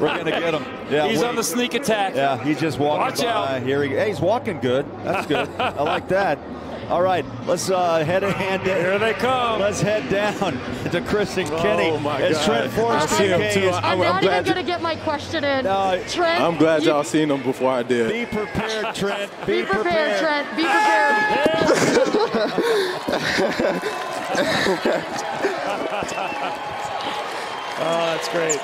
We're going to get him. Yeah, He's on the sneak attack. Yeah, he's just walking Watch by. out. Here he, hey, he's walking good. That's good. I like that. All right, let's uh, head a hand Here they come. Let's head down to Chris and oh, Kenny. Oh, my as God. Trent Forrest okay. I'm, I'm not even glad even going to get my question in. No, Trent, I'm glad y'all seen them before I did. Be prepared, Trent. Be, Be prepared, Trent. Be prepared. Oh, that's great.